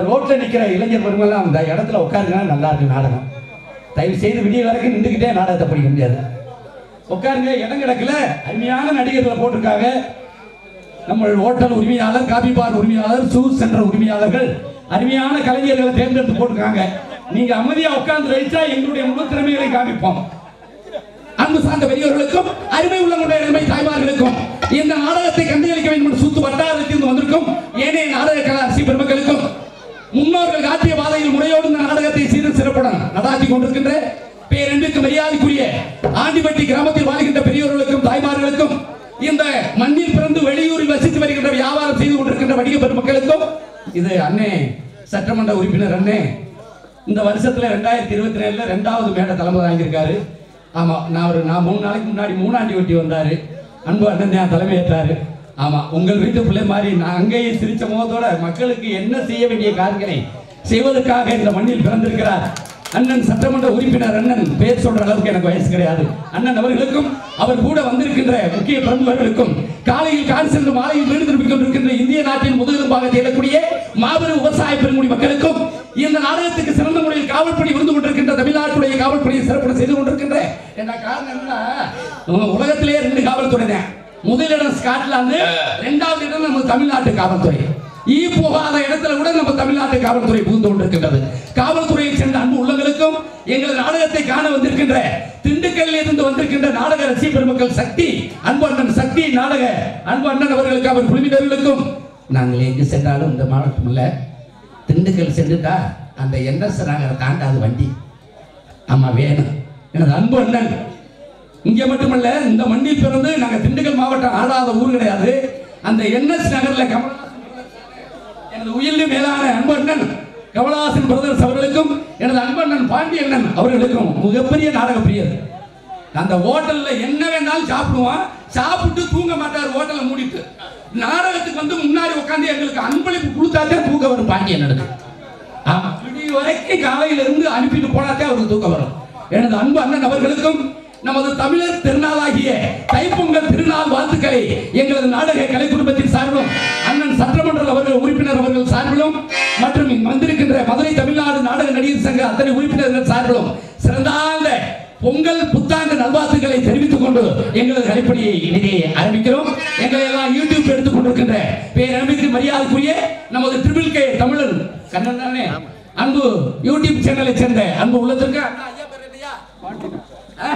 இந்த ரோட்ல நிக்கிற இளைஞர் பெருமெல்லாம் அந்த இடத்துல உட்காருங்கன்னா நல்லா இருக்கு நாடகம். தயவு செய்து விடிய வரைக்கும் நின்றுக்கிட்டே நாடகத்தை படிக்க முடியாது. உட்காருங்க இடம் கிடக்கல. அருமையான நடிகர்களை போட்டிருக்காங்க. நம்ம ஹோட்டல் உரிமையாளர் காபி பார் உரிமையாளர் ஷூ சென்டர் உரிமையாளர்கள் அருமையான கலைஞர்களை தேர்ந்தெடுத்து போட்டிருக்காங்க. நீங்க அமைதியா உட்கார்ந்து வைச்சா எங்களுடைய முழு திறமைகளை காமிப்போம். அன்பு சார்ந்த பெரியவர்களுக்கும் அருமை உள்ளவங்களுடைய அருமை தாய்மார்களுக்கும் இந்த நாடகத்தை கண்டுகளிக்க வேண்டும் என்று சுத்து வட்டாரத்தில் வந்திருக்கும் ஏனைய நாடக கலாசி பெருமக்களுக்கும் முன்னோர்கள் காட்டிய பாதையில் முறையோடு இந்த நாடகத்தை சீரும் சிறப்புடன் நடாத்தி கொண்டிருக்கின்ற பேரன்புக்கு மரியாதைக்குரிய ஆண்டிப்பட்டி கிராமத்தில் வாழ்கின்ற பெரியோர்களுக்கும் தாய்மார்களுக்கும் இந்த மண்ணில் பிறந்து வெளியூரில் வசித்து வருகின்ற வியாபாரம் செய்து கொண்டிருக்கின்ற வணிக பெருமக்களுக்கும் இது அண்ணே சட்டமன்ற உறுப்பினர் அண்ணே இந்த வருஷத்துல ரெண்டாயிரத்தி இருபத்தி ரெண்டுல ரெண்டாவது மேடை தலைமை வாங்கியிருக்காரு ஆமா நான் ஒரு நான் மூணு நாளைக்கு முன்னாடி மூணாண்டி ஒட்டி வந்தாரு. அன்பு அண்ணன் தலைமையேற்றாரு. ஆமா உங்கள் வீட்டு பிள்ளை மாதிரி நான் அங்கேயே சிரிச்ச முகத்தோட மக்களுக்கு என்ன செய்ய வேண்டிய காரியங்களை செய்வதற்காக இந்த மண்ணில் பிறந்திருக்கிறார். அண்ணன் சட்டமன்ற உறுப்பினர் அண்ணன் பேர் சொல்ற அளவுக்கு எனக்கு வயசு கிடையாது. அண்ணன் அவர்களுக்கும் அவர் கூட வந்திருக்கின்ற முக்கிய பிரமுகர்களுக்கும் காலையில் கால் சென்று மாலையில் வீடு திரும்பிக் கொண்டிருக்கின்ற இந்திய நாட்டின் முதுகெலும்பாக தேடக்கூடிய மாபெரும் விவசாய பெருங்குடி மக்களுக்கும் இந்த நாடகத்துக்கு சிறந்த முறையில் காவல்பணி இருந்து கொண்டிருக்கின்ற தமிழ்நாட்டுடைய காவல்பணியை சிறப்பு செய்து கொண்டிருக்கின்ற என்ன காரணம் என்ன உம், உலகத்திலேயே ரெண்டு காவல்துறை தான் முதலிடம் ஸ்காட்லாந்து இரண்டாவது இடம் நம்ம தமிழ்நாட்டு காவல்துறை. ஈ போகாத இடத்துல கூட நம்ம தமிழ்நாட்டு காவல்துறை புகுந்து கொண்டிருக்கின்றது. காவல்துறையை சேர்ந்த அன்பு உள்ளங்களுக்கும் எங்கள் நாடகத்தை காண வந்திருக்கின்ற திண்டுக்கல்லில் இருந்து வந்திருக்கின்ற நாடக ரசிக பெருமக்கள் சக்தி அன்பு அண்ணன் சக்தி நாடக அன்பு அண்ணன் அவர்களுக்கு அவர் குழுவினர்களுக்கும் நாங்கள் எங்கு சென்றாலும் இந்த மாவட்டம் இல்ல. திண்டுக்கல் சென்றுட்டா அந்த என்எஸ் நகரை தாண்டாது வண்டி. ஆமா வேணும். எனது அன்பு அண்ணன் இங்கே மட்டுமல்ல இந்த மண்ணில் பிறந்து நாங்கள் திண்டுக்கல் மாவட்டம் ஆளாத ஊர் கிடையாது. அந்த என்எஸ் நகரில் கமலஹாசன் எனது உயிரிலும் மேலான அன்பண்ணன் கமலஹாசன் பிரதர்ஸ் அவர்களுக்கும் எனது அன்பண்ணன் பாண்டியண்ணன் அவர்களுக்கும் மிகப்பெரிய நாடக பிரியர். அந்த ஹோட்டல்ல என்ன வேணாலும் சாப்பிடுவான். சாப்பிட்டு தூங்க மாட்டார் ஹோட்டலை மூடிட்டு. நாடகத்துக்கு வந்து முன்னாடி உட்காந்து எங்களுக்கு அன்பளிப்பு கொடுத்தாத்தே தூக்க வரும் பாண்டியண்ணனுக்கு ஆமா. விடிய வரைக்கும் காலையில இருந்து அனுப்பிட்டு போனாத்தே அவருக்கு தூக்கம் வரும். எனது அன்பு அண்ணன் அவர்களுக்கும் நமது தமிழர் திருநாளாகிய தைப்பொங்கல் திருநாள் வாழ்த்துக்களை எங்களது நாடக கலை குடும்பத்தின் சார்பிலும் அண்ணன் சட்டமன்ற அவர்கள் உறுப்பினர் அவர்கள் சார்பிலும் மற்றும் வந்திருக்கின்ற மதுரை தமிழ்நாடு நாடக நடிகர் சங்க அத்தனை உறுப்பினர்கள் சார்பிலும் சிறந்தாந்த பொங்கல் புத்தாண்டு நல்வாழ்த்துக்களை தெரிவித்துக் கொண்டு எங்களது கலைப்பணியை இங்கே ஆரம்பிக்கிறோம். எங்களை எல்லாம் யூடியூப் எடுத்துக் கொண்டிருக்கின்ற பேரமைக்கு மரியாதைக்குரிய நமது ட்ரிபிள் கே தமிழன் கண்ணன் தானே? அன்பு யூடியூப் சேனலை சேர்ந்த அன்பு உள்ளத்திற்கு அண்ணா, ஐயா பேர் என்னய்யா? ஆ?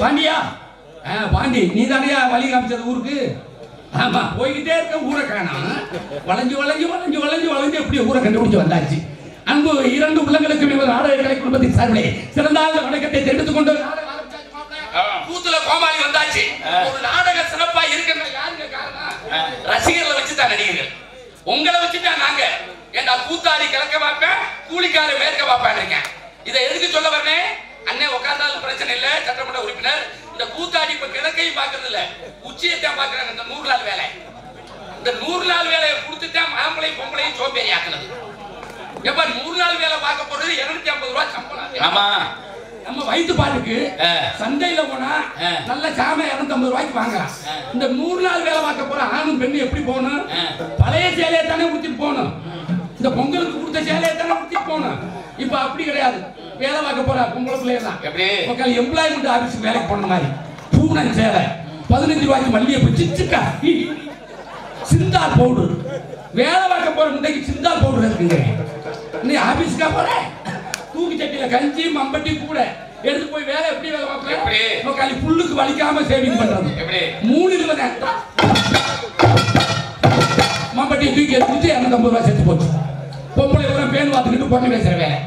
பாண்டியா? பாண்டி நீ தானையா வழி காமிச்சது ஊருக்கு? ஆமா போய்கிட்டே இருக்க ஊரை காணோம் வளைஞ்சு வளைஞ்சு வளைஞ்சு வளைஞ்சு வளைஞ்சு எப்படி ஊரை கண்டுபிடிச்சு வந்தாச்சு. அன்பு இரண்டு உள்ளங்களுக்கு எமது நாடக கலை குடும்பத்தின் சார்பிலே சிறந்தாந்த வணக்கத்தை தெரிவித்துக் கொண்டு. கூத்துல கோமாளி வந்தாச்சு. ஒரு நாடக சிறப்பா இருக்கிற யாருங்க காரணம்? ரசிகர்களை வச்சு தான் நடிகர்கள். உங்களை வச்சு தான் நாங்க. ஏண்டா கூத்தாடி கிழக்க பார்ப்பேன் கூலிக்கார மேற்க பார்ப்பேன் இருக்கேன். இதை எதுக்கு சொல்ல வரேன் அண்ணன் உட்கார்ந்தாலும் பிரச்சனை இல்ல சட்டமன்ற உறுப்பினர். இந்த கூத்தாடி இப்ப கிழக்கையும் பார்க்கறது இல்ல உச்சியத்தான் பார்க்கறாங்க இந்த நூறு நாள் வேலை. இந்த நூறு நாள் வேலையை கொடுத்துட்டா மாம்பளையும் பொம்பளையும் சோம்பேறி ஆக்குனது. எப்ப நூறு நாள் வேலை பார்க்க போறது இருநூத்தி ஐம்பது ரூபாய் சம்பளம். ஆமா. நம்ம வயிற்று பாட்டுக்கு. சந்தையில போனா. நல்ல சாமை இருநூத்தம்பது ரூபாய்க்கு வாங்கலாம் ஆ. இந்த நூறு நாள் வேலை பார்க்க போற ஆணும் பெண்ணும் எப்படி போகணும். பழைய சேலையை தானே உடுத்திட்டு போகணும். இந்த பொங்கலுக்கு கொடுத்த சேலையை தானே உடுத்திட்டு போகணும். இப்ப அப்படி கிடையாது. வேலை பார்க்க போற பொம்பளை பிள்ளையெல்லாம் எப்படி? மக்கள் எம்ப்ளாய்மெண்ட் ஆபீஸ் வேலைக்கு போன மாதிரி. பூனன் சேலை. பதினஞ்சு ரூபாய்க்கு மல்லிகை சிச்சுக்கா. சிந்தால் பவுடர் வேலை பார்க்க போற முட்டைக்கு சிந்தால் பவுடர் இருக்குங்க. நீ ஆபீஸ்க்கா போற? தூக்கி சட்டியில கஞ்சி மம்பட்டி கூட. எடுத்து போய் வேலை எப்படி வேலை? பார்ப்பேன் உக்காளி புல்லுக்கு வலிக்காம சேவிங் பண்றது? மூணு இருபது மம்பட்டி தூக்கி எடுத்துட்டு இரநூத்தம்பது ரூபாய் செத்து போச்சு. பொம்பளை பேன் பார்த்துக்கிட்டு பொண்ணு பேசுற வேலை.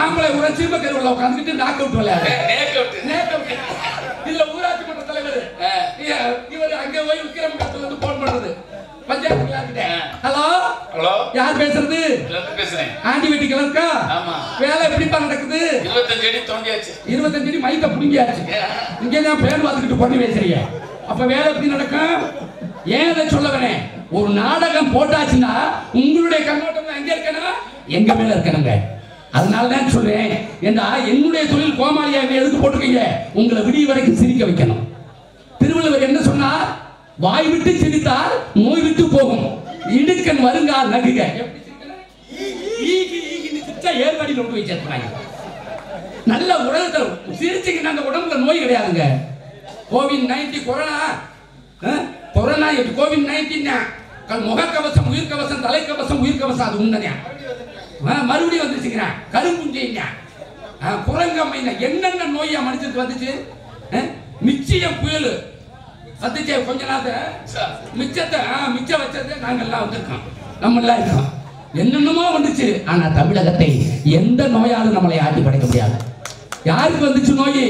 ஆம்பளை உரம் சிறும கருவில் உட்காந்துக்கிட்டு நாக் அவுட் விளையாடு. இதுல ஊராட்சி மன்ற தலைவர். இவர் அங்க போய் விக்ரம் இடத்துல இருந்து போன் பண்றது. பஞ்சாயத்து. ஹலோ? ஹலோ? யார் பேசுறது? பேசுறேன். ஆண்டி வீட்டு கிளர்க்கா ஆமா. வேலை எப்படிப்பா நடக்குது? இருபத்தஞ்சு அடி தோண்டியாச்சு. இருபத்தஞ்சு அடி மைக்க புடுங்கியாச்சு. இங்க தான் பேர் பார்த்துக்கிட்டு பண்ணி பேசுறீங்க. அப்ப வேலை எப்படி நடக்கும்? ஏன் இதை சொல்ல வரேன்? ஒரு நாடகம் போட்டாச்சுன்னா உங்களுடைய கண்ணோட்டம் எங்க இருக்கணும்? எங்க மேல இருக்கணுங்க. அதனால தான் சொல்றேன் ஏண்டா என்னுடைய தொழில் கோமாளியா எதுக்கு போட்டிருக்கீங்க? உங்களை விடிய வரைக்கும் சிரிக்க வைக்கணும். திருவள்ளுவர் என்ன சொன்னார்? வாய் விட்டு சிரித்தால் நோய் விட்டு போகும். இடுக்கன் வருங்கால் நகுக. எப்படி நோட்டு வச்சிருக்காங்க நல்ல உடல் சிரிச்சுக்கு அந்த உடம்புல நோய் கிடையாதுங்க. COVID nineteen corona corona COVID nineteen முகக்கவசம் உயிர்கவசம் தலைக்கவசம் உயிர்கவசம் அது உண்மைதான். மறுபடியும் வந்துச்சுங்கிறேன் கரும்புஞ்சிங்க குரங்கம்மைங்க என்னென்ன நோயா மனுஷனுக்கு வந்துச்சு? அஹ், புயல். வந்துச்சு கொஞ்ச நாள் மிச்சத்தை ஆ, மிச்சம் வச்சது நாங்க எல்லாம் வந்திருக்கோம். நம்ம எல்லாம் இருக்கோம். என்னென்னமோ வந்துச்சு. ஆனா தமிழகத்தை எந்த நோயாலும் நம்மளை ஆட்டி படைக்க முடியாது. யாருக்கு வந்துச்சு நோய்?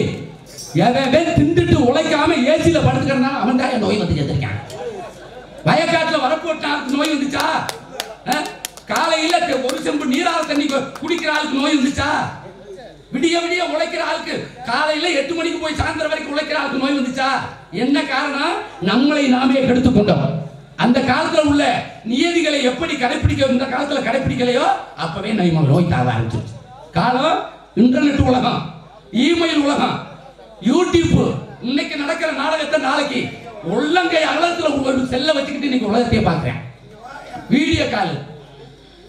எவன் திண்டுட்டு உழைக்காம ஏசியில படுத்துக்கிறனால அவன் தான் நோய் வந்து சேர்த்திருக்கான் வயக்காட்டுல வரப்போட்டாருக்கு நோய் வந்துச்சா? அஹ்? காலையில ஒரு செம்பு நீரால தண்ணி குடிக்கிற ஆளுக்கு நோய் வந்துச்சா? விடிய விடிய உழைக்கிற ஆளுக்கு காலையில எட்டு மணிக்கு போய் சாயந்தரம் வரைக்கும் உழைக்கிற ஆளுக்கு நோய் வந்துச்சா? என்ன காரணம்? நம்மளை நாமே கெடுத்துக் கொண்டோம். அந்த காலத்துல உள்ள நியதிகளை எப்படி கடைபிடிக்க இந்த காலத்துல கடைபிடிக்கலையோ அப்பவே நம்ம நோய் தாவ ஆரம்பிச்சிருச்சு. காலம் இன்டர்நெட் உலகம் இமெயில் உலகம் யூடியூப் இன்னைக்கு நடக்கிற நாடகத்தை நாளைக்கு உள்ளங்கை அகலத்துல ஒரு செல்ல வச்சுக்கிட்டு இன்னைக்கு உலகத்தையே பார்க்குறேன். Video call.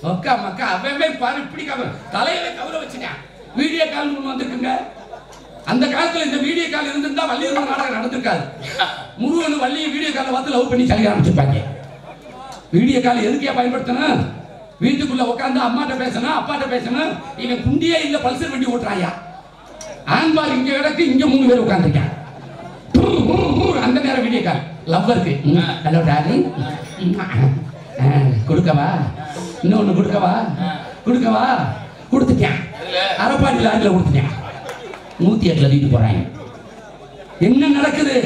மக்கா மக்கா அவன் பாரு இப்படி கவ தலையில கவர வச்சுட்டேன் வீடியோ கால் ஒண்ணு வந்திருக்குங்க. அந்த காலத்துல இந்த வீடியோ கால் இருந்திருந்தா வள்ளியூர் நாடகம் நடந்திருக்காது. முருகன் வள்ளியை வீடியோ காலை பார்த்து லவ் பண்ணி சலிக்க ஆரம்பிச்சிருப்பாங்க. வீடியோ கால் எதுக்கே பயன்படுத்தணும்? வீட்டுக்குள்ள உட்காந்து அம்மாட்ட பேசணும் அப்பாட்ட பேசணும். இவன் குண்டியே இல்ல பல்சர் வண்டி ஓட்டுறாயா? ஆண்பால் இங்க கிடக்கு இங்க மூணு பேர் உட்காந்துருக்கேன் அந்த நேரம் வீடியோ கால். லவ்வருக்கு ஹலோ டார்லிங் கொடுக்கவா? இன்னொன்னு கொடுக்கவா? கொடுக்கவா? கொடுத்துட்டேன். அரப்பாடி லாரில கொடுத்துட்டேன். நூத்தி எட்டுல தூக்கிட்டு போறாங்க. என்ன நடக்குது?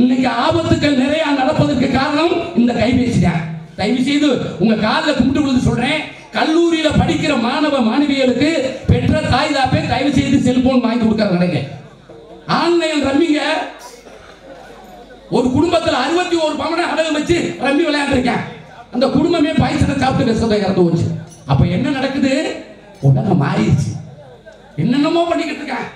இன்னைக்கு ஆபத்துக்கள் நிறைய நடப்பதற்கு காரணம் இந்த கைபேசி தான். தயவு செய்து உங்க காலில் கும்பிட்டு விழுந்து சொல்றேன். கல்லூரியில படிக்கிற மாணவ மாணவிகளுக்கு பெற்ற தாய் தாப்பே தயவு செய்து செல்போன் வாங்கி கொடுக்கறது நடங்க ஆன்லைன் ரம்மிங்க. ஒரு குடும்பத்துல அறுபத்தி ஒரு பவனை அடகு வச்சு ரம்மி விளையாண்டுருக்கேன். அந்த குடும்பமே பாய்ச்சனை சாப்பிட்டு விஷத்தை இறந்து போச்சு. அப்ப என்ன நடக்குது? உலகம் மாறிடுச்சு. என்னென்னமோ பண்ணிக்கிட்டு இருக்கான்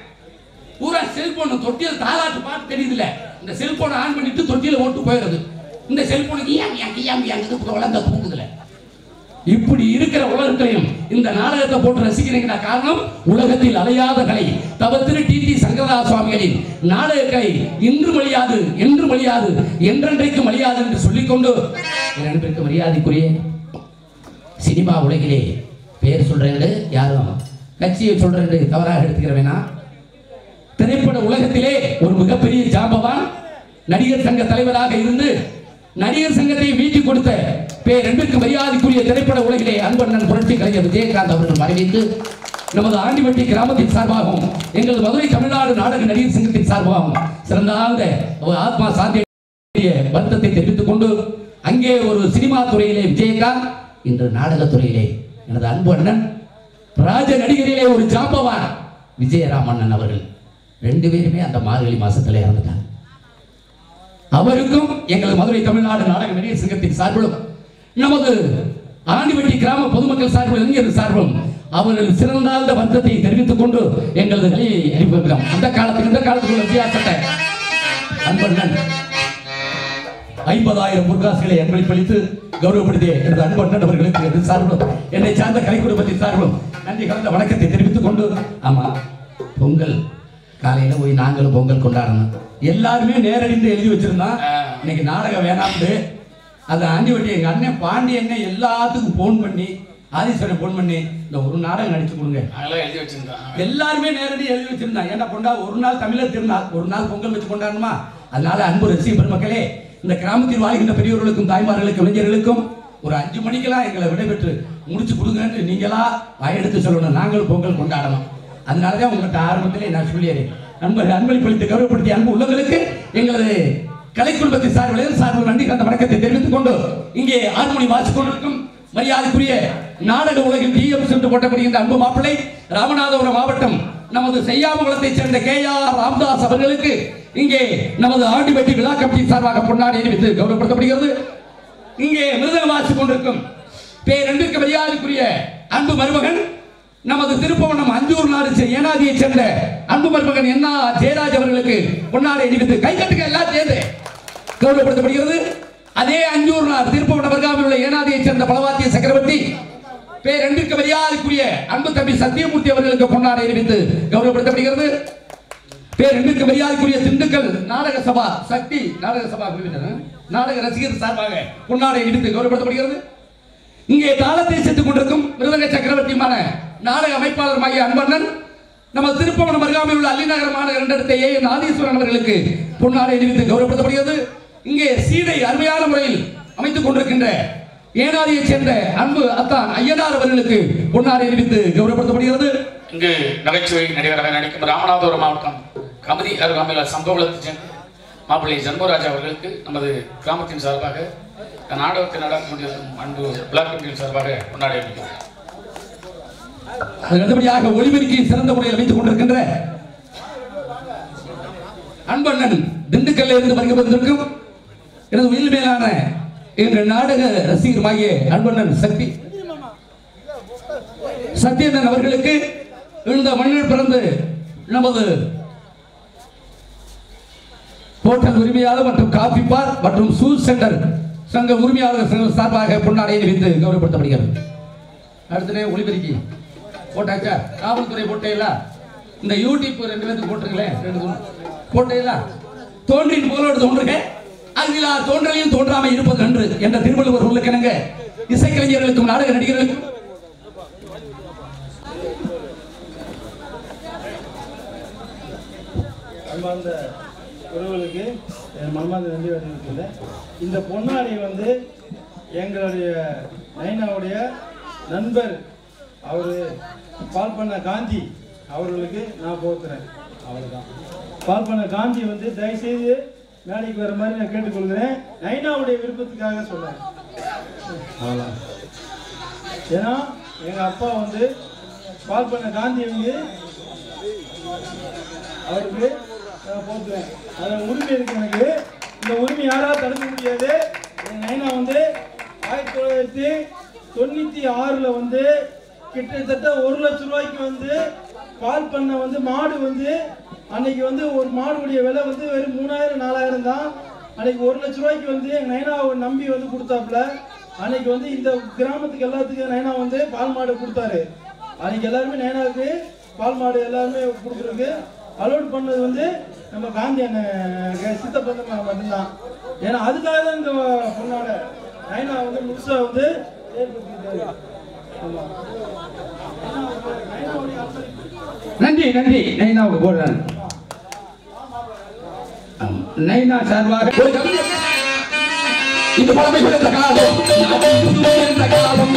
பூரா செல்போன் தொட்டியில் தாளாட்டு பாட்டு தெரியுதுல இந்த செல்போனை ஆன் பண்ணிட்டு தொட்டியில் ஓட்டு போயிடுது இந்த செல்போனுக்கு ஏன் ஏன் ஏன் ஏன் குழந்தை தூங்குதுல இப்படி இருக்கிற உலகத்திலையும் இந்த நாடகத்தை போட்டு ரசிக்கிறீங்கன்னா காரணம் உலகத்தில் அலையாத கலை. தவத்திரு டி டி சங்கரதா சுவாமிகளின் நாளைய கை இன்று மழியாது என்று மழியாது என்றென்றைக்கு மழியாது என்று சொல்லிக்கொண்டு என் அன்பிற்கு மரியாதைக்குரிய சினிமா உலகிலே பேர் சொல்றேன் யாரும் கட்சியை சொல்றேன் தவறாக எடுத்துக்கிறவேனா? திரைப்பட உலகத்திலே ஒரு மிகப்பெரிய ஜாம்பவான் நடிகர் சங்க தலைவராக இருந்து நடிகர் சங்கத்தை மீட்டி கொடுத்த பேரன்பிற்கு மரியாதைக்குரிய திரைப்பட உலகிலே அன்பண்ணன் புரட்சி கலைஞர் விஜயகாந்த் அவர்கள் மறைவித்து நமது ஆண்டிவட்டி கிராமத்தின் சார்பாகவும் எங்களது மதுரை தமிழ்நாடு நாடக நடிகர் சங்கத்தின் சார்பாகவும் சிறந்தாழ்ந்த ஒரு ஆத்மா சாந்திய வருத்தத்தை தெரிவித்துக் கொண்டு அங்கே ஒரு சினிமா துறையிலே விஜயகாந்த் இன்று நாடகத் துறையிலே எனது அன்பு அண்ணன் ராஜ நடிகரிலே ஒரு ஜாம்பவான் விஜயராமண்ணன் அவர்கள். ரெண்டு பேருமே அந்த மார்கழி மாசத்துல இறந்துட்டாங்க. அவருக்கும் எங்களது மதுரை தமிழ்நாடு நாடக நடிகர் சங்கத்தின் சார்பிலும் நமது ஆண்டிவட்டி கிராம பொதுமக்கள் சார்பில் இளைஞர் சார்பிலும் அவர்கள் சிறந்தாழ்ந்த வருத்தத்தை தெரிவித்துக் கொண்டு எங்களது நிலையை அறிவிக்கிறோம் அந்த காலத்துக்கு இந்த காலத்துக்குள்ள வித்தியாசத்தை. அன்பண்ணன் ஐம்பதாயிரம் முருகாசுகளை அன்பளிப்பளித்து கௌரவப்படுத்திய எனது அன்பண்ணன் அவர்களுக்கு எனது சார்பிலும் என்னை சார்ந்த கலை குடும்பத்தின் சார்பிலும் நன்றி கலந்த வணக்கத்தை தெரிவித்துக் கொண்டு ஆமா பொங்கல். காலையில போய் நாங்களும் பொங்கல் கொண்டாடணும். எல்லாருமே நேரடிந்து எழுதி வச்சிருந்தான் இன்னைக்கு நாடகம் வேணாம்னு. அது ஆண்டிவட்டி எங்க அண்ணன் பாண்டி அண்ணன் எல்லாத்துக்கும் போன் பண்ணி ஆதீஸ்வரன் போன் பண்ணி இந்த ஒரு நாடகம் நடிச்சு கொடுங்க. எழுதி வச்சிருந்தோம் எல்லாருமே நேரடி எழுதி வச்சிருந்தாங்க ஏன்னா கொண்டா ஒரு நாள் தமிழர் திருநாள் ஒரு நாள் பொங்கல் வச்சு கொண்டாடணுமா? அதனால அன்பு ரசிக பெருமக்களே இந்த கிராமத்தில் வாழ்கின்ற பெரியவர்களுக்கும் தாய்மார்களுக்கும் இளைஞர்களுக்கும் ஒரு அஞ்சு மணிக்கெல்லாம் எங்களை விடைபெற்று முடிச்சு கொடுங்கன்னு நீங்களா வாயெடுத்து சொல்லணும். நாங்களும் பொங்கல் கொண்டாடணும். அதனாலதான் உங்கள்கிட்ட ஆரம்பத்திலே நான் சொல்லிடுறேன் அன்பு அன்பளிப்பளித்து கௌரவப்படுத்திய அன்பு உள்ளவர்களுக்கு எங்களது கலைக்குழுமத்தின் சார்பில் சார்பில் நன்றி கந்த வணக்கத்தை தெரிவித்துக் கொண்டு இங்கே ஹார்மோனி வாசிக் கொண்டிருக்கும் மரியாதைக்குரிய நாடக உலகில் டிஎம் சென்று போட்டப்படுகின்ற அன்பு மாப்பிள்ளை ராமநாதபுரம் மாவட்டம் நமது செய்யாமகுளத்தைச் சேர்ந்த கே ஆர் ராம்தாஸ் அவர்களுக்கு இங்கே நமது ஆண்டிபட்டி விழா கமிட்டி சார்பாக பொன்னாடி அறிவித்து கௌரவப்படுத்தப்படுகிறது. இங்கே மிருதம் வாசிக் கொண்டிருக்கும் பேரன்பிற்கு மரியாதைக்குரிய அன்பு மருமகன் நமது திருப்பவனம் அஞ்சூர் நாடு சே- ஏனாதியைச் சேர்ந்த அன்பு மருமகன் என்ன ஜெயராஜ் அவர்களுக்கு பொன்னாடி அணிவித்து கை கட்டுக்க எல்லாம் சேர்ந்து கௌரவப்படுத்தப்படுகிறது. அதே அஞ்சூர் நாடு திருப்பவனம் உள்ள ஏனாதியை சேர்ந்த பலவாத்திய சக்கரவர்த்தி பேரன்பிற்கு மரியாதைக்குரிய அன்பு தம்பி சத்தியமூர்த்தி அவர்களுக்கு பொன்னாடை அறிவித்து கௌரவப்படுத்தப்படுகிறது. பேரன்பிற்கு மரியாதைக்குரிய திண்டுக்கல் நாடக சபா சக்தி நாடக சபா நாடக ரசிகர் சார்பாக பொன்னாடை அறிவித்து கௌரவப்படுத்தப்படுகிறது. இங்கே தாளத்தை சேர்த்துக் கொண்டிருக்கும் மிருதங்க சக்கரவர்த்தியுமான நாடக அமைப்பாளருமாகிய அன்பண்ணன் நம்ம திருப்பவனம் அருகாமையில் உள்ள அல்லிநகர் மாநகர் இரண்டெடுத்த ஏ. நாதீஸ்வரன் அவர்களுக்கு பொன்னாடை அறிவித்து கௌரவப்படுத்தப்படுகிறது. இங்கே சீடை அருமையான முறையில் அமைத்துக் கொண்டிருக்கின்ற ஏனாதியைச் சேர்ந்த அன்பு அத்தான் ஐயனார் அவர்களுக்கு பொன்னாடை அறிவித்து கௌரவப்படுத்தப்படுகிறது. இங்கு நகைச்சுவை நடிகராக நடிக்கும் ராமநாதபுரம் மாவட்டம் கமதி அருகாமையில் சம்பவத்தை சேர்ந்த மாப்பிள்ளை ஜன்மராஜ் அவர்களுக்கு நமது கிராமத்தின் சார்பாக நாடகத்தை நடத்த கொண்டிருக்கும் அன்பு பிளாக் கமிட்டியின் சார்பாக கொண்டாடி இருக்கிறோம் அடுத்தபடியாக ஒளிபெருக்கி சிறந்த முறையில் வைத்துக் கொண்டிருக்கின்ற அன்பண்ணன் திண்டுக்கல்ல இருந்து வருகை வந்திருக்கும் எனது உயிர் மேலான எங்கள் நாடக ரசிகருமாகிய அன்பண்ணன் சக்தி. சத்யனன் அவர்களுக்கு இந்த மண்ணில் பிறந்து நமது ஹோட்டல் உரிமையாளர் மற்றும் காபி பார் மற்றும் சூ சென்டர் சங்க உரிமையாளர் சங்கம் சார்பாக பொன்னாடை அறிவித்து கௌரவப்படுத்தப்படுகிறது. அடுத்தனே ஒளிபெருக்கி. போட்டாச்சா? காவல்துறை போட்டேல இந்த யூடியூப் ரெண்டு பேருக்கு போட்டுருங்களேன் ரெண்டு தூண் போட்டேல தோன்றின் எடுத்து ஒன்றுங்க அங்கிலா தோன்றலையும் தோன்றாமல் இருப்பது நன்று என்ற திருவள்ளுவர் உள்ளக்கிணங்க. இசைக்கலைஞர்களுக்கும் நாடக நடிகர்களுக்கும். மன்மார்ந்த உறவுகளுக்கு என் நன்றி தெரிவித்துள்ளேன் இந்த பொன்னாடை வந்து எங்களுடைய நைனாவுடைய நண்பர் அவர் பால் பண்ண காந்தி அவர்களுக்கு நான் போத்துறேன். அவ்வளோதான் பால் பண்ண காந்தி வந்து தயவுசெய்து மேடைக்கு வர மாதிரி நான் கேட்டுக்கொள்கிறேன். நைனாவுடைய விருப்பத்துக்காக சொல்றேன். ஏன்னா எங்கள் அப்பா வந்து பால் பண்ண காந்தி வந்து அவருக்கு நான் போட்டுவேன் அதில் உரிமை இருக்கு எனக்கு. இந்த உரிமை யாராவது தடுக்க முடியாது? என் நைனா வந்து ஆயிரத்தி தொள்ளாயிரத்தி தொண்ணூற்றி ஆறில் வந்து கிட்டத்தட்ட ஒரு லட்ச ரூபாய்க்கு வந்து பால் பண்ண வந்து மாடு வந்து அன்னைக்கு வந்து ஒரு மாடுடைய விலை வந்து வெறும் மூணாயிரம் நாலாயிரம் தான். அன்னைக்கு ஒரு லட்ச ரூபாய்க்கு வந்து எங்கள் நைனாவை நம்பி வந்து கொடுத்தாப்புல. அன்னைக்கு வந்து இந்த கிராமத்துக்கு எல்லாத்துக்கும் நைனா வந்து பால் மாடு கொடுத்தாரு. அன்னைக்கு எல்லாருமே நைனாவுக்கு பால் மாடு எல்லாருமே கொடுக்குறதுக்கு அலோட் பண்ணது வந்து நம்ம காந்தி அண்ணன் சித்தப்பந்த மட்டும்தான். ஏன்னா அதுக்காக தான் இந்த பொண்ணோட நைனா வந்து முழுசா வந்து நைனாவுடைய நன்றி நன்றி. நைனாவுக்கு போடுறேன். நைனா சார்பாக ஒரு இது பழமை குறைந்த காலம் காலம் புதுமை காலம்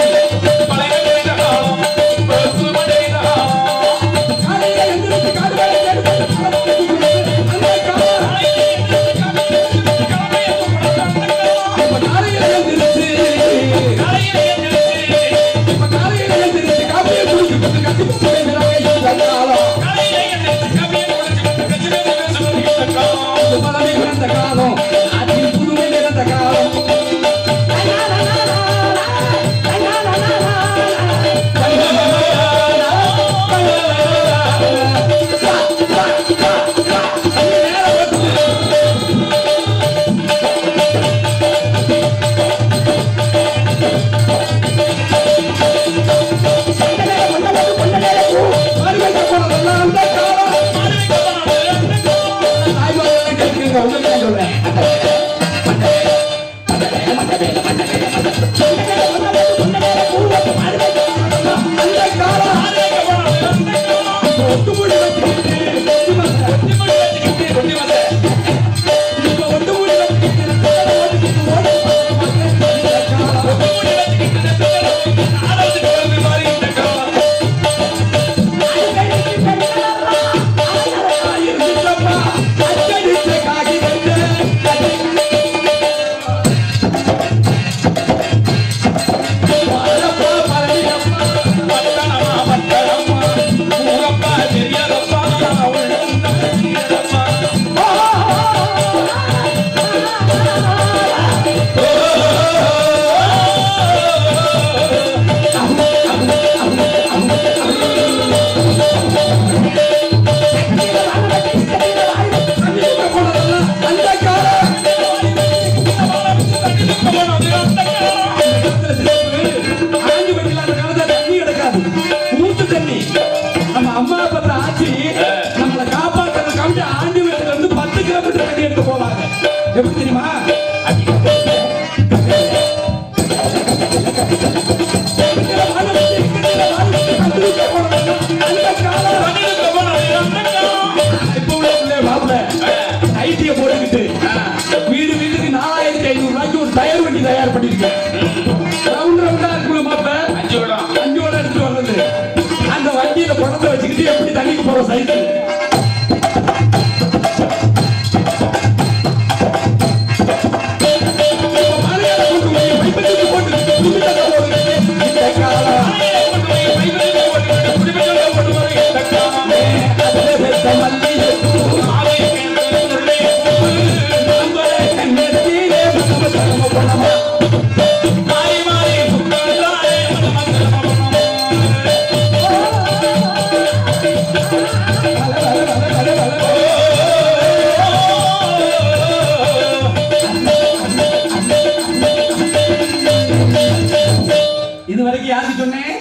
இது வரைக்கும் யாருக்கு சொன்னேன்?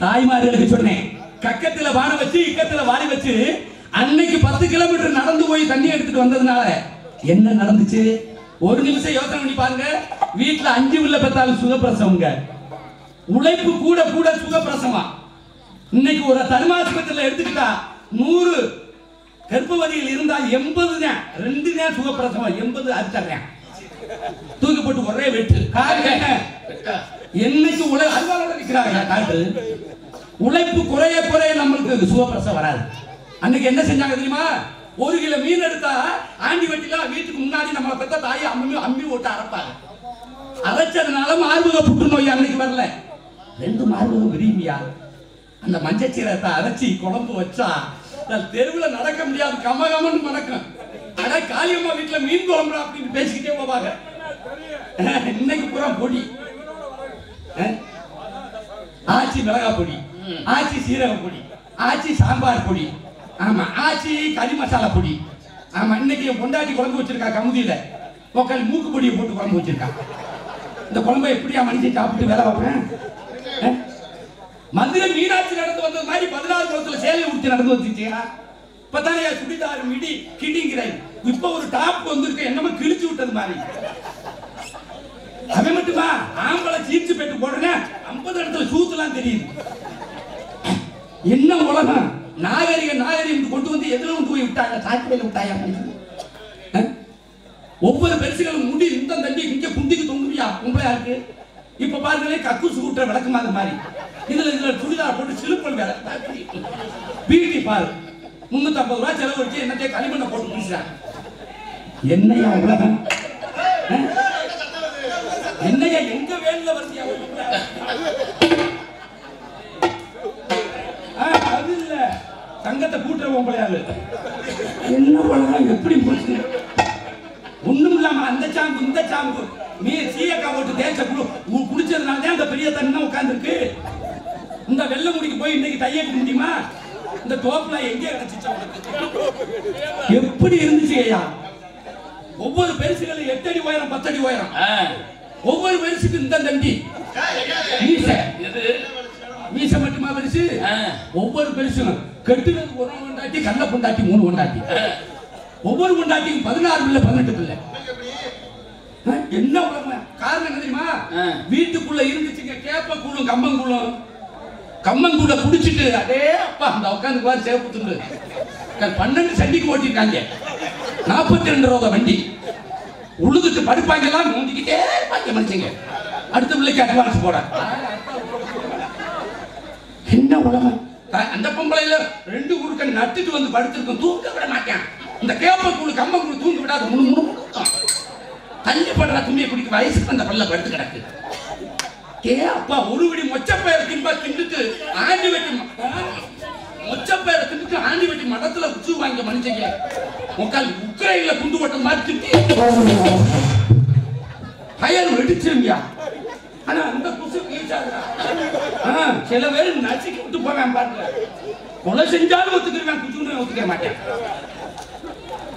தாய்மார்களுக்கு சொன்னேன். கக்கத்துல வான வச்சு இக்கத்துல வாரி வச்சு அன்னைக்கு பத்து கிலோமீட்டர் நடந்து போய் தண்ணி எடுத்துட்டு வந்ததுனால என்ன நடந்துச்சு? ஒரு நிமிஷம் யோசனை பண்ணி பாருங்க. வீட்டுல அஞ்சு உள்ள பெத்தாலும் சுகப்பிரசவங்க உழைப்பு கூட கூட சுகப்பிரசவமா? இன்னைக்கு ஒரு தருமாஸ்பத்திரியில எடுத்துக்கிட்டா நூறு. கர்ப்பவதிகள் இருந்தால் எண்பது தான் ரெண்டு தான் சுகப்பிரசவம் எண்பது அறுத்தறேன் தூக்கி போட்டு ஒரே வெட்டு? என்னைக்கு உழை அல்வாவோட நிற்கிறாங்க டாக்டர் உழைப்பு குறைய குறைய நம்மளுக்கு சுகப்பிரசவம் வராது. அன்னைக்கு என்ன செஞ்சாங்க தெரியுமா? ஒரு கிலோ மீன் எடுத்தா ஆண்டி வட்டில வீட்டுக்கு முன்னாடி நம்மளை பெத்த தாயை அம்மி அம்மி ஓட்டு அரைப்பாங்க. அரைச்சதுனால மார்பக புற்றுநோய் அன்னைக்கு வரல. ரெண்டு மார்பகம் விரும்பியா அந்த மஞ்சச்சீரத்தை அரைச்சி குழம்பு வச்சா தெருவுல நடக்க முடியாது. கமகமன்னு மணக்கும். அட காளியம்மா வீட்டுல மீன் குழம்புடா அப்படின்னு பேசிக்கிட்டே போவாங்க. இன்னைக்கு பூரா பொடி? ஆச்சி மிளகா பொடி ஆச்சி சீரக பொடி ஆச்சி சாம்பார் பொடி ஆமா ஆச்சி கறி மசாலா பொடி. ஆமா இன்னைக்கு என் பொண்டாட்டி குழம்பு வச்சிருக்கா கமுதியில. உக்கால் மூக்கு பொடியை போட்டு குழம்பு வச்சிருக்கா. இந்த குழம்பை எப்படியா மனுஷன் சாப்பிட்டு வேலை பார்ப்பேன்? மதுரை மீனாட்சி நடந்து வந்தது மாதிரி பதினாறு குளத்துல சேலை ஊற்றி நடந்து வந்துட்டீங்களா இப்பதானே சுடிதார் மிடி கிடிங்கிறாய் இப்ப ஒரு டாப் வந்திருக்கு என்னமோ கிழிச்சு விட்டது மாதிரி. அவன் மட்டுமா? ஆம்பளை ஜீன்ஸ் பேட்டு போடுறேன்? ஐம்பது இடத்துல சூத்துலாம் தெரியுது. என்ன உலகம்? நாகரிக நாகரிகம் கொண்டு வந்து எதுல கொண்டு போய் விட்டாங்க. சாக்கடையில் விட்டாயா? ஒவ்வொரு பெருசுகளும் முடி இந்த தண்ணி இங்க குந்திக்கு தொங்குவியா உங்களா இருக்கு? இப்ப பாருங்களேன் கக்கூசு கூட்டுற விளக்குமாத மாதிரி. இதுல இதுல சுடிதார் போட்டு சிலுப்பல் வேலை. பீட்டி பாரு. முன்னூத்தி ஐம்பது ரூபாய் செலவு வச்சு என்னத்தையும் களிமண்ணை போட்டு பூசுறாங்க என்னையா உலகம்? என்னையா எங்க வேலையில வருதியா அது இல்ல. தங்கத்தை கூட்டுற பொம்பளையாளு என்ன உலகம் எப்படி போச்சு? ஒண்ணும் இல்லாம அந்த சாம்பு இந்த சாம்பு. நீ சீயக்கா போட்டு தேய்ச்ச குடு. குடிச்சதுனால தான் அந்த பெரிய தண்ணி உட்காந்துருக்கு இந்த வெள்ளை முடிக்கு போய் இன்னைக்கு தையக்க முடியுமா? இந்த தோப்புல எங்கே கிடைச்சிச்சு உனக்கு? எப்படி இருந்துச்சு ஐயா? ஒவ்வொரு பெருசுகளும் எட்டு அடி உயரம் பத்து அடி உயரம். ஒவ்வொரு பெருசுக்கு இந்த தண்டி. மீசை. மீசை மட்டுமா பெருசு? ஒவ்வொரு பெருசும் கெட்டுறது ஒரு கொண்டாட்டி கள்ள பொண்டாட்டி மூணு கொண்டாட்டி ஒவ்வொரு கொண்டாட்டியும் பதினாறு பிள்ளை பதினெட்டு பிள்ளை. என்ன உலகம்? காரணம் தெரியுமா. வீட்டுக்குள்ள இருந்துச்சுங்க கேப்ப கூழும் கம்பங்கூழும் கம்மங்கூட குடிச்சிட்டு அடே அப்பா அந்த உட்காந்து பாரு சேப்பு துண்டு. பன்னெண்டு சண்டிக்கு ஓட்டிருக்காங்க நாற்பத்தி ரெண்டு ரூபா வண்டி. உழுதுட்டு படுப்பாங்கலாம் நோண்டிக்கிட்டே இருப்பாங்க மனுஷங்க. அடுத்த பிள்ளைக்கு அட்வான்ஸ் போட என்ன உலகம்? அந்த பொம்பளையில ரெண்டு குறுக்க நட்டுட்டு வந்து படுத்திருக்கும் தூங்க விட மாட்டேன். இந்த கேப்ப கூழு கம்ப கூழு தூங்க விடாத முழு முழு தண்ணி படுற துணியை குடிக்க வயசுக்கு அந்த பல்ல படுத்து கிடக்கு. ஏ அப்பா ஒரு விடி மொச்சப்பயிர தின்பா தின்னுட்டு ஆண்டி வெட்டி ம- திண்டுக்கு மொச்சப்பயிர தின்னுட்டு ஆண்டி வெட்டி மடத்துல உச்சு வாங்க மனுஷங்க. முக்கால் உக்ரைன்ல குண்டு ஓட்ட மாதிரி திட்டி. பயல் வெடிச்சிருங்கயா ஆனா அந்த குசு வீசாதுடா. சில பேர் நசுக்கி விட்டு போவேன் பாருங்க. கொலை செஞ்சாலும் ஒத்துக்கிறேன் குச்சுன்னு ஒத்துக்க மாட்டேன்.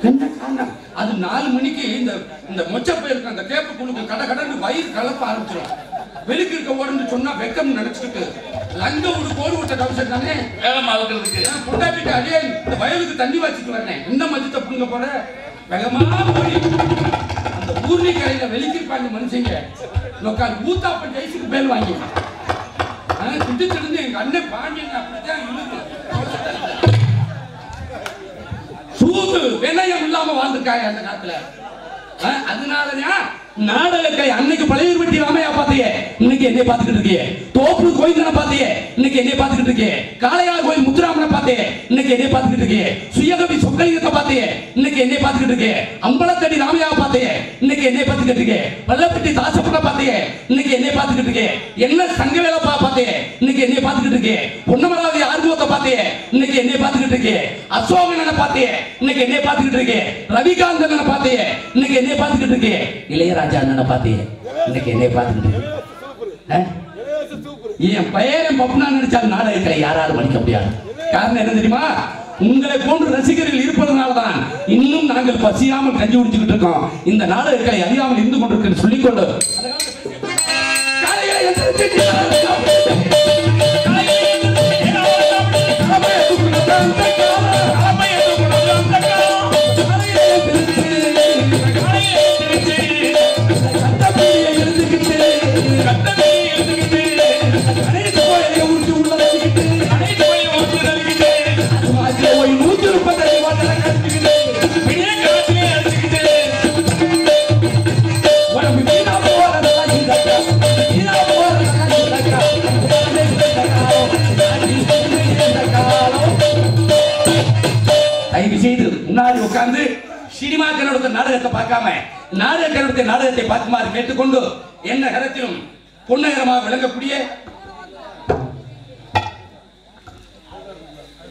என்ன காரணம்? அது நாலு மணிக்கு இந்த இந்த மொச்சப்பயிருக்கு அந்த கேப்ப குழுக்கு கட கடன்னு வயிறு கலப்ப ஆரம்பிச்சிடும் வெளிக்கு இருக்க ஓடுன்னு சொன்னா வெக்கம் நினைச்சுக்கிட்டு லங்க ஒரு கோடு விட்ட கவசம் தானே? வேகமா அவுக்கிறதுக்கு நான் பொண்டாட்டிட்டு அடியே இந்த வயலுக்கு தண்ணி வச்சுட்டு வரேன். என்ன மதித்த புடுங்க போற? வேகமா போய் அந்த ஊர்லி கரையில வெளிக்கிருப்பாங்க மனுஷங்க. லோக்கால் ஊத்தாப்பன் ஜெயிச்சுக்கு பேர் வாங்கி. திட்டு திருந்து எங்க அண்ணன் பாண்டியன் சூது வினயம் இல்லாம வாழ்ந்துருக்காங்க அந்த காலத்துல. அதனாலயா அதனாலதான் நாடகக்கலை அன்னைக்கு பழைய வெட்டி ராமையா பாத்தியே இன்னைக்கு என்னை பார்த்துக்கிட்டு இருக்கியே தோப்பு கோயிந்தனை பாத்தியே இன்னைக்கு என்னை பார்த்துக்கிட்டு இருக்கியே காளையார் கோயில் முத்துராமனை பாத்தியே இன்னைக்கு என்னை பார்த்துக்கிட்டு இருக்கியே சுயகவி சொக்கலிங்கத்தை பாத்தியே இன்னைக்கு என்னை பார்த்துக்கிட்டு இருக்கியே அம்பலத்தடி ராமையா பாத்தியே இன்னைக்கு என்னை பார்த்துக்கிட்டு இருக்கியே வல்லப்பட்டி தாசப்பட பாத்தியே இன்னைக்கு என்னை பார்த்துக்கிட்டு இருக்கியே என்ன சங்கவேல பா பாத்தியே இன்னைக்கு என்னை பார்த்துக்கிட்டு இருக்கியே பொன்னமராவதி ஆர்வத்தை பாத்தியே இன்னைக்கு என்னை பார்த்துக்கிட்டு இருக்கியே அசோகனனை பாத்தியே இன்னைக்கு என்னை பார்த்துக்கிட்டு இருக்கியே ரவிகாந்தனை பாத்தியே இன்னைக்கு என்னை பார்த்துக்கிட்டு இருக்கியே இளையராஜா அண்ணனை பாத்தியே இன்னைக்கு என்னை பார்த்துக்கிட்டு என் பையன் பப்னா நினைச்சால் நாடகங்களை யாராலும் மடிக்க முடியாது. காரணம் என்ன தெரியுமா? உங்களை போன்று ரசிகர்கள் இருப்பதனால தான் இன்னும் நாங்கள் பசியாமல் கஞ்சி குடிச்சுக்கிட்டு இருக்கோம். இந்த நாடகங்களை அறியாமல் இருந்து கொண்டிருக்கிறேன் சொல்லிக்கொண்டு. கன்னடத்தை நாடகத்தை பார்க்காம நாடக கன்னடத்தை நாடகத்தை பார்க்குமாறு கேட்டுக்கொண்டு என்ன கரத்திலும் பொன்னகரமாக விளங்கக்கூடிய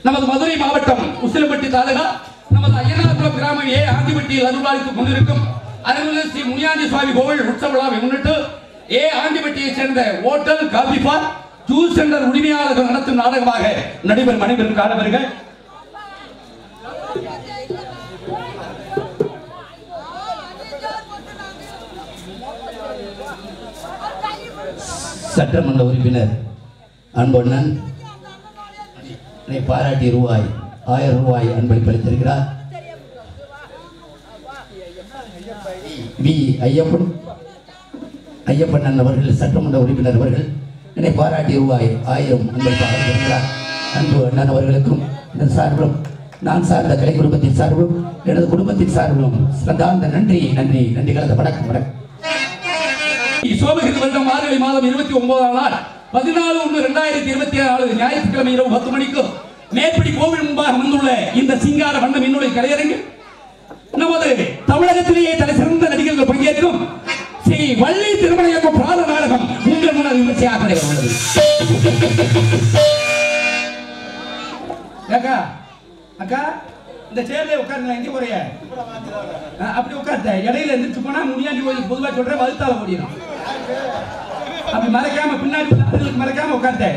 நமது மதுரை மாவட்டம் உசிலப்பட்டி தாலுகா நமது ஐயனார்புரம் கிராமம் ஏ ஆண்டிப்பட்டியில் அருள்வாளித்துக் கொண்டிருக்கும் அருள்மிகு ஸ்ரீ முனியாண்டி சுவாமி கோவில் உற்சவ விழாவை முன்னிட்டு ஏ ஆண்டிப்பட்டியைச் சேர்ந்த hotel coffee bar juice centre உரிமையாளர்கள் நடத்தும் நாடகமாக நடைபெறும் அனைவரும் காணவர்கள் சட்டமன்ற உறுப்பினர் அன்பொன்னன். பாராட்டி ரூபாய் ஆயிரம் ரூபாய் அன்பளிப்பளித்திருக்கிறார் வி. ஐயப்பன் ஐயப்பன் அவர்கள் சட்டமன்ற உறுப்பினர் அவர்கள் என்னை பாராட்டி ரூபாய் ஆயிரம் அன்பளிப்பாக இருக்கிறார் அன்பு அண்ணன் அவர்களுக்கும் இதன் சார்பிலும் நான் சார்ந்த கலை குடும்பத்தின் சார்பிலும் எனது குடும்பத்தின் சார்பிலும் சிறந்தார்ந்த நன்றி நன்றி நன்றி கலந்த வணக்கம் வணக்கம். சோபகிரி வருடம் மார்கழி மாதம் இருபத்தி ஒன்பதாம் நாள் பதினாலு ஒன்று ரெண்டாயிரத்தி இருபத்தி நாலு ஞாயிற்றுக்கிழமை இரவு பத்து மணிக்கு மேற்படி கோவில் முன்பாக வந்துள்ள இந்த சிங்கார வண்ண மின்னுடைய கலையரங்கில் நமது தமிழகத்திலேயே தலை சிறந்த நடிகர்கள் பங்கேற்கும் ஸ்ரீ வள்ளி திருமணம் பிராத நாடகம் உங்கள் முன்னால் விமர்சையாக அக்கா அக்கா இந்த சேர்ல உட்காருங்க எங்க போறிய அப்படி உட்கார்த்த இடையில எந்திரிச்சு போனா முடியாண்டி கோயில் பொதுவா சொல்றேன் வலுத்தால ஓடிடும் அப்படி மறக்காம பின்னாடி உள்ள ஆளுகளுக்கு மறைக்காம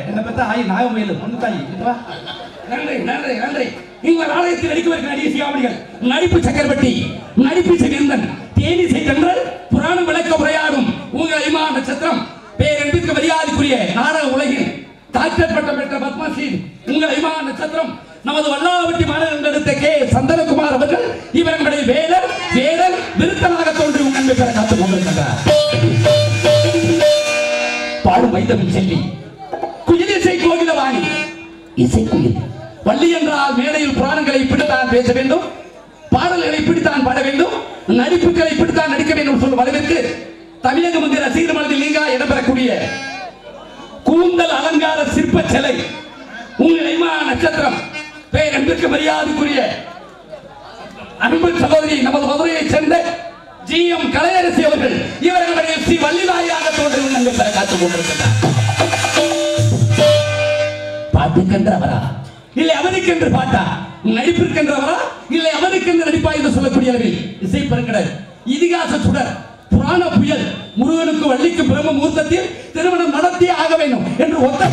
என்ன பார்த்தா ஆயி நாகமயில் பொண்ணு தாயி. நன்றி நன்றி நன்றி. இந்த ஆலயத்தில் நடிக்கவிருக்க நடிகை சியாமணிகள் நடிப்பு சக்கரவர்த்தி நடிப்பு சகிர்ந்தன் தேனி தென்றல் புராணம் விளக்க உரையாடும் உங்கள் இமா நட்சத்திரம். பேரன்பிற்கு மரியாதைக்குரிய நாடக உலகில் டாக்டர் பட்டம் பெற்ற பத்மஸ்ரீ உங்கள் இமா நட்சத்திரம். நமது வல்லாவட்டி மாநிலம் எடுத்த கே. சந்தனகுமார் அவர்கள் இவர்களுடைய வேலர் வேலர் விருத்தனாக தோன்றி உங்கள் அன்பை பெற காத்துக் கொண்டிருக்கின்றார். பாடும் வைத்தமிழ் செல்வி குயிலிசை கோகிலவாணி இசைக்குயில் வள்ளி என்றால் மேடையில் புராணங்களை இப்படித்தான் பேச வேண்டும். பாடல்களை இப்படித்தான் பாட வேண்டும். நடிப்புகளை இப்படித்தான் நடிக்க வேண்டும் சொல்லும் அளவிற்கு தமிழக மந்திர ரசிகர் மனதில் நீங்கா இடம்பெறக்கூடிய கூந்தல் அலங்கார சிற்ப சிலை. உங்கள் இமா நட்சத்திரம். பெயர் அன்பிற்கு மரியாதைக்குரிய அன்பு சகோதரி நமது மதுரையைச் சேர்ந்த ஜி எம் கலையரசி அவர்கள் இவர்களுடைய ஸ்ரீ வள்ளிதாயாக தோன்றி நாங்கள் பெற காத்துக் கொண்டிருக்கிறார் பாட்டுக்கென்றவரா இல்லை அவனுக்கென்று பாட்டா நடிப்பிற்கென்றவரா இல்லை அவனுக்கென்று நடிப்பா என்று சொல்லக்கூடிய அளவில் இசை பெருங்கடல் இதிகாச சுடர் புராண புயல் முருகனுக்கு வள்ளிக்கு பிரம்ம முகூர்த்தத்தில் திருமணம் நடத்தியே ஆக வேண்டும் என்று ஒத்த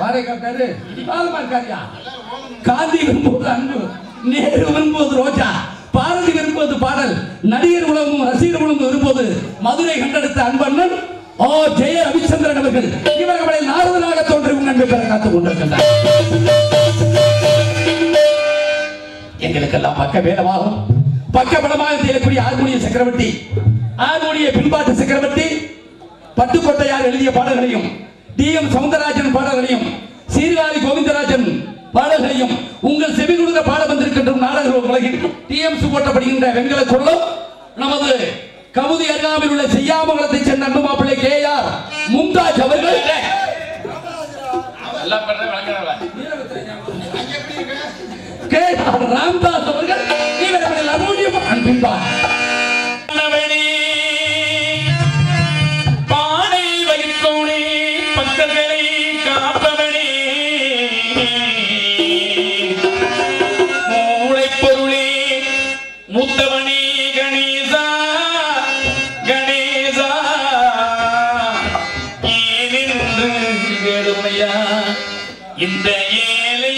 வாடகை காட்டாரு. இருக்காரியா காந்தி விரும்புவது அன்பு நேரு விரும்புவது ரோஜா. பாரதி விரும்புவது பாடல். நடிகர் உலகமும் ரசிகர் உலகமும் விரும்புவது மதுரை கண்டெடுத்த அன்பண்ணன் ஓ ஜெய ரவிச்சந்திரன் அவர்கள். இவர்களை நாரதனாக தோன்றி உன் அன்பை பெற காத்துக் கொண்டிருக்கின்றார். எங்களுக்கெல்லாம் பக்க வேதமாகும் பக்க பலமாக செய்யக்கூடிய ஆர்மோனிய சக்கரவர்த்தி ஆர்மோனிய பின்பாட்டு சக்கரவர்த்தி பட்டுக்கோட்டையார் எழுதிய பாடல்களையும் டி எம் சவுந்தரராஜன் பாடல்களையும் சீர்காழி கோவிந்தராஜன் பாடல்களையும் உங்கள் செவி கொடுக்க பாட வந்திருக்கின்ற நாடக உலகில். டி எம் சுப்பட்டப்படுகின்ற வெங்கல சொல்லும் நமது கமுதி அருகாமையில் உள்ள செய்யாமங்கலத்தை சேர்ந்த அன்பு மாப்பிள்ளை கே ஆர் மும்தாஜ் அவர்கள். கே ஆர் ராம்தாஸ் அவர்கள். இவர்கள் அமூல்யம் இந்த ஏழை